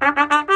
Bye.